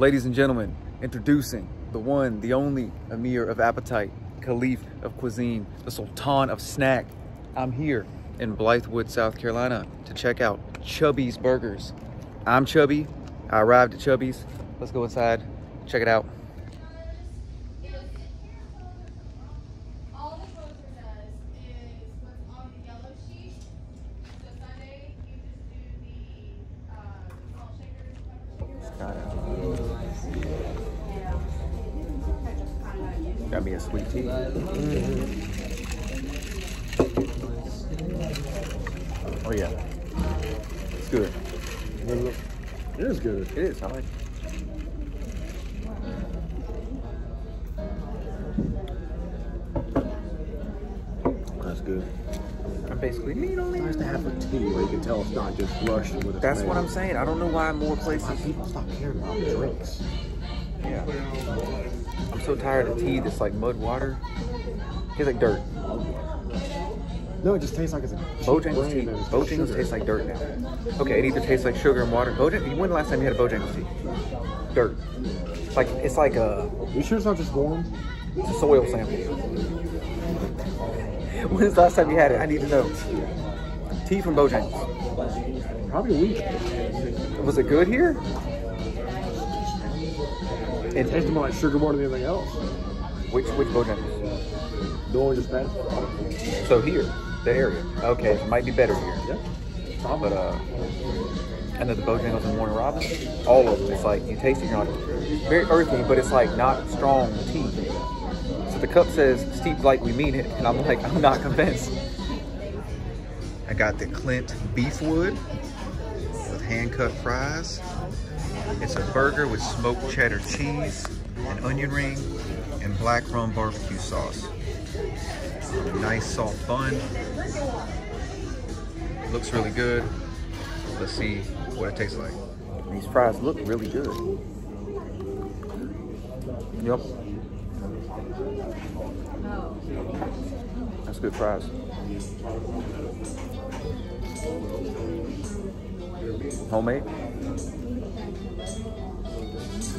Ladies and gentlemen, introducing the one, the only Emir of appetite, Caliph of cuisine, the Sultan of snack. I'm here in Blythewood, South Carolina to check out Chubby's Burgers. I'm Chubby. I arrived at Chubby's. Let's go inside, check it out. Got me a sweet tea. Oh yeah, it's good. It is good. It is. I like. That's good. I'm basically meat on It's nice to have a tea where you can tell it's not just rushed with a That's what I'm saying. I don't know why more places. Why people stop caring about drinks. Yeah. I'm so tired of tea that's like mud water. Tastes like dirt. No, it just tastes like it's a Bojangles tea. Bojangles tastes like dirt now. Okay, it either tastes like sugar and water. Bojangles. When the last time you had a Bojangles tea? Dirt. It's like it's like a, You sure it's not just warm? it's a soil sample. When's the last time you had it? I need to know. Tea from Bojangles. Probably a week. Was it good here? It And tasted more like sugar more than anything else. which which Bojangles? The one we just passed. So here, the area. Okay, it might be better here. Yeah. But uh, I know the Bojangles and Warner Robins, all of them. It's like you taste it, you're like very earthy, but it's like not strong tea. So the cup says steeped like we mean it, and I'm like, I'm not convinced. I got the Clint Beefwood with hand cut fries. It's a burger with smoked cheddar cheese, an onion ring, and black rum barbecue sauce. A nice soft bun. Looks really good. Let's see what it tastes like. These fries look really good. Yep. That's good fries. Homemade?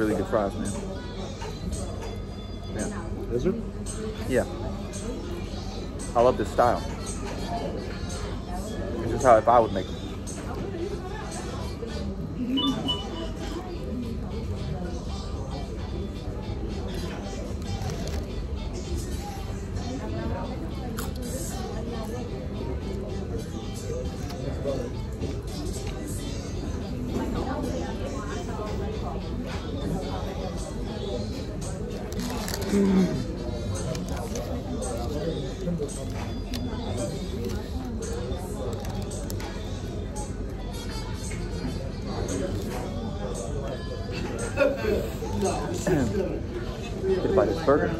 Really good fries, man. Yeah. Is it? Yeah. I love this style. This is how if I would make them. Get of this burger.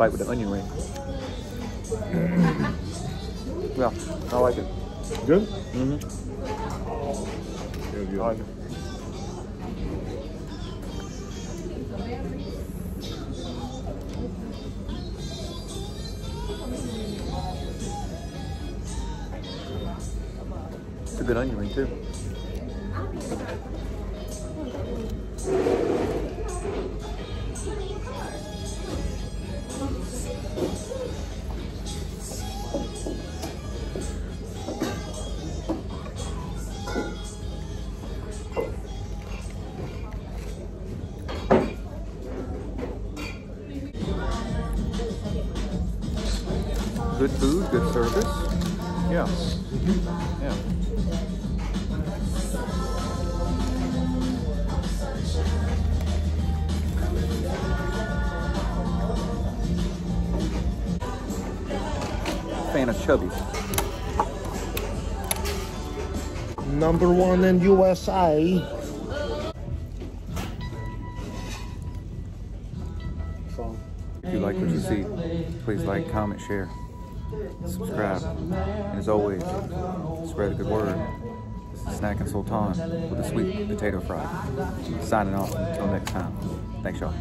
Bite with the onion ring. yeah, I like it. Good? Mm-hmm. Good, good. I like it. It's a good onion ring too. Good food, good service. Yeah. Yeah. Fan of Chubby's. Number one in USA. If you like what you see, please like, comment, share, subscribe. And as always, spread the good word. This is SnackinSultan with a sweet potato fry. Signing off until next time. Thanks, y'all.